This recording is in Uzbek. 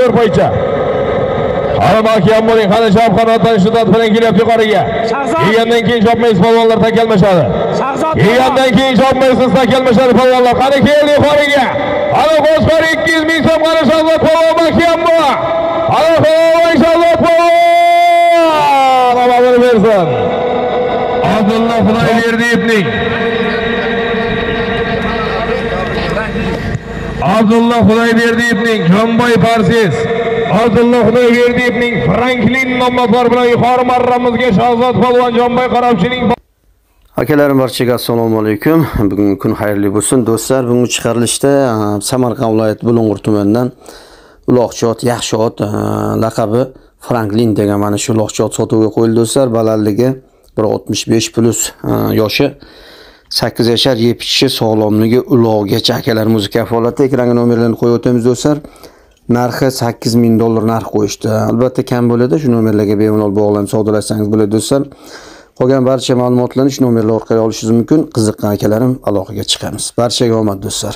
bo'yicha hali mahkam bo'ling qani chap qanotdan shiddat bilan kelyapti yuqoriga. Kelgandan keyin chopmaysiz polvonlar takalmashadi kelgandan keyin chopmaysiz takalmashadi polvonlar. Qani keldi yuqoriga? Hali qo'zg'or ikki yuz ming so'm qani shahzod polvon mahkam bu hali polvon shahzod polvon! Omadini bersin. Abdulla xudoyberdiyevning abdulla Xudoyberdiyevning Jomboy Parsiz abdulla Xudoyberdiyevning Franklin nomlari bilan yuqori marramizga Shahzod polvon Jomboy Qarabchining akalarim barchaga assalomu alaykum. Bugungi kun xayrli bo'lsin. Do'stlar bugungi chiqarilishda e, samarqand viloyati bulung'ur tumanidan uloqchot yaxshi ot e, laqabi franklin degan mana shu uloqchot sotuvga qo'yildi do'stlar. Balandligi bir oltmish besh plyus e, yoshi. Sakkiz yashar yeb ichishi sog'lomligi akalar muzika kafolatda ekranga nomerlarni qo'yib o'tamiz do'stlar. Narxi sakkiz ming dollar narx qo'yishdi. Albatta kam bo'ladi shu nomerlarga bemalol bog'lanib savdolashsangiz bo'ladi do'stlar. Qolgan barcha ma'lumotlarni shu nomerlar orqali olishingiz mumkin. Qiziqqan akalarim aloqaga chiqamiz. Barchaga omad do'stlar.